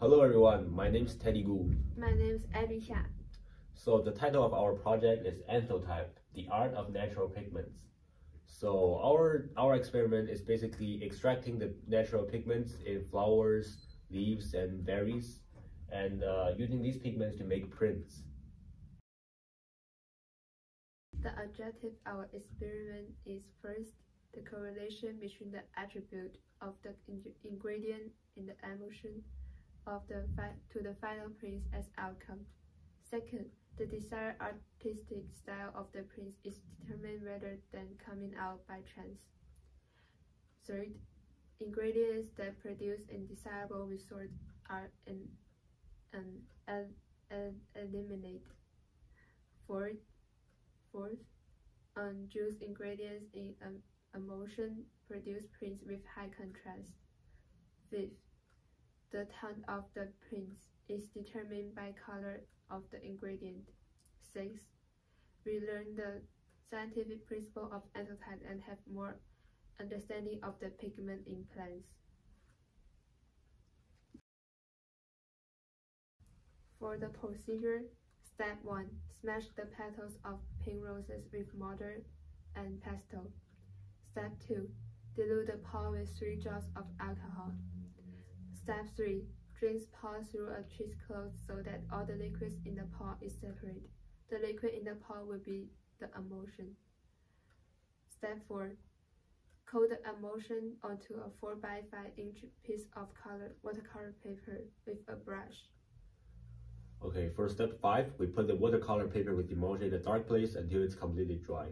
Hello everyone, my name is Teddy Gu. My name is Abby Xia. So the title of our project is Anthotype, the art of natural pigments. So our our experiment is basically extracting the natural pigments in flowers, leaves, and berries, and uh, using these pigments to make prints. The objective of our experiment is first, the correlation between the attribute of the ingredient in the emulsion of the to the final print as outcome. Second, the desired artistic style of the prints is determined rather than coming out by chance. Third, ingredients that produce undesirable result are in, um, eliminated. Fourth, fourth, unused ingredients in um, emulsion produce prints with high contrast. Fifth, the tone of the prints is determined by color of the ingredient. 6. We learn the scientific principle of anthotype and have more understanding of the pigment in plants. For the procedure, step 1. Smash the petals of pink roses with mortar and pestle. Step 2. Dilute the pulp with 3 drops of alcohol. Step 3. Rinse pot through a cheesecloth so that all the liquids in the pot is separate. The liquid in the pot will be the emulsion. Step 4. Coat the emulsion onto a 4 by 5 inch piece of color watercolor paper with a brush. Okay, for step 5, we put the watercolor paper with the emulsion in a dark place until it's completely dry.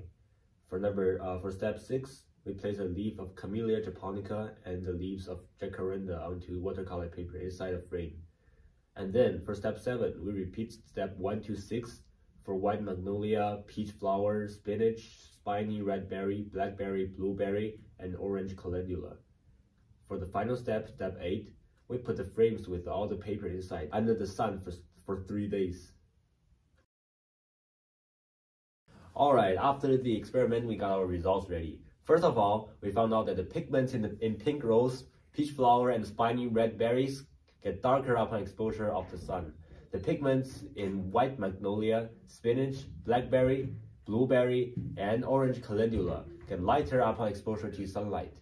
For number uh, for step 6, we place a leaf of Camellia japonica and the leaves of jacaranda onto watercolor paper inside a frame. And then for step 7, we repeat step 1 to 6 for white magnolia, peach flower, spinach, spiny red berry, blackberry, blueberry, and orange calendula. For the final step, step 8, we put the frames with all the paper inside under the sun for, for 3 days. Alright, after the experiment, we got our results ready. First of all, we found out that the pigments in, the, in pink rose, peach flower, and spiny red berries get darker upon exposure of the sun. The pigments in white magnolia, spinach, blackberry, blueberry, and orange calendula get lighter upon exposure to sunlight.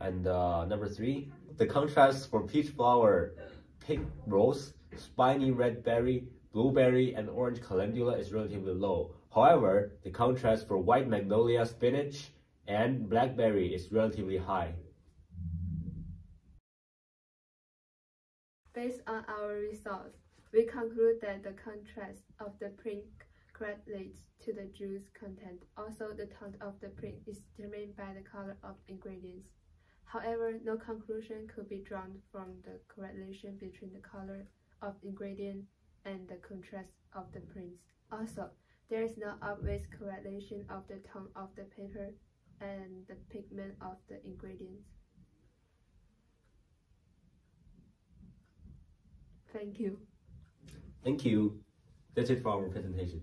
And uh, number three, the contrast for peach flower, pink rose, spiny red berry, blueberry, and orange calendula is relatively low. However, the contrast for white magnolia, spinach, and blackberry is relatively high. Based on our results, we conclude that the contrast of the print correlates to the juice content. Also, the tone of the print is determined by the color of ingredients. However, no conclusion could be drawn from the correlation between the color of ingredient and the contrast of the prints. Also, there is no obvious correlation of the tone of the paper and the pigment of the ingredients. Thank you. Thank you. That's it for our presentation.